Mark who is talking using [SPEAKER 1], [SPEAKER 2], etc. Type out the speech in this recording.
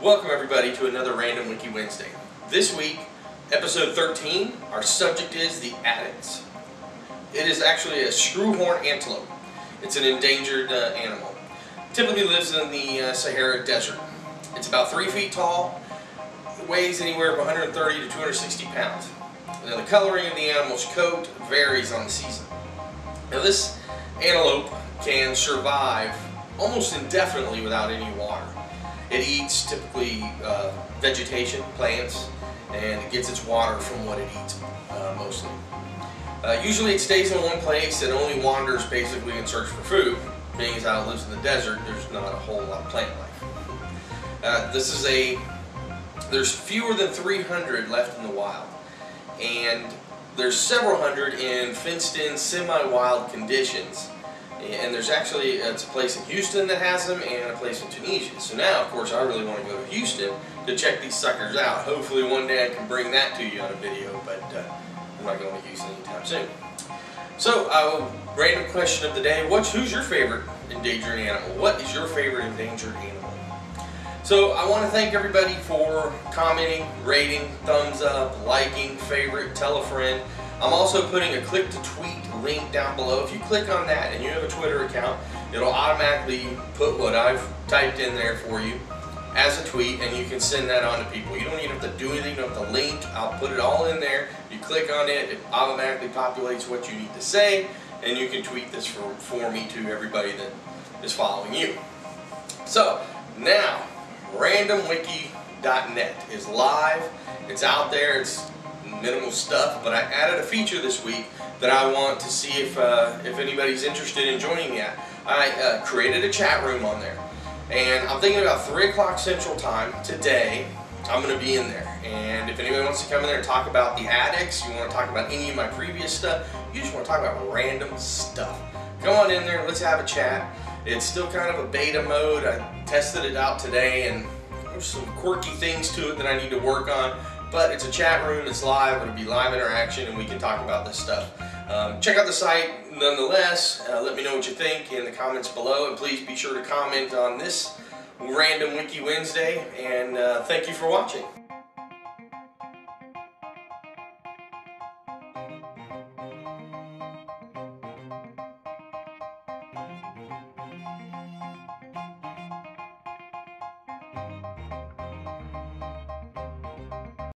[SPEAKER 1] Welcome everybody to another Random Wiki Wednesday. This week, episode 13, our subject is the addax. It is actually a screwhorn antelope. It's an endangered uh, animal. Typically lives in the uh, Sahara Desert. It's about 3 feet tall, weighs anywhere from 130 to 260 pounds. Now the coloring of the animal's coat varies on the season. Now this antelope can survive almost indefinitely without any water. It eats typically uh, vegetation, plants, and it gets its water from what it eats uh, mostly. Uh, usually it stays in one place and only wanders basically in search for food. Being as how it lives in the desert, there's not a whole lot of plant life. Uh, this is a, there's fewer than 300 left in the wild. And there's several hundred in fenced-in, semi-wild conditions and there's actually, it's a place in Houston that has them and a place in Tunisia. So now, of course, I really want to go to Houston to check these suckers out. Hopefully one day I can bring that to you on a video, but uh, I'm not going to Houston anytime soon. So, uh, random question of the day. What's, who's your favorite endangered animal? What is your favorite endangered animal? So I want to thank everybody for commenting, rating, thumbs up, liking, favorite, tell a friend. I'm also putting a click to tweet link down below. If you click on that and you have a Twitter account, it'll automatically put what I've typed in there for you as a tweet and you can send that on to people. You don't even have to do anything, you don't have to link. I'll put it all in there. You click on it, it automatically populates what you need to say and you can tweet this for, for me to everybody that is following you. So, now, randomwiki.net is live. It's out there. It's minimal stuff, but I added a feature this week that I want to see if, uh, if anybody's interested in joining me at. I uh, created a chat room on there, and I'm thinking about 3 o'clock Central Time today, I'm going to be in there. And if anybody wants to come in there and talk about the addax, you want to talk about any of my previous stuff, you just want to talk about random stuff. Come on in there, let's have a chat. It's still kind of a beta mode. I tested it out today, and there's some quirky things to it that I need to work on but it's a chat room, it's live, it'll be live interaction, and we can talk about this stuff. Um, check out the site nonetheless. Uh, let me know what you think in the comments below, and please be sure to comment on this Random Wiki Wednesday, and uh, thank you for watching.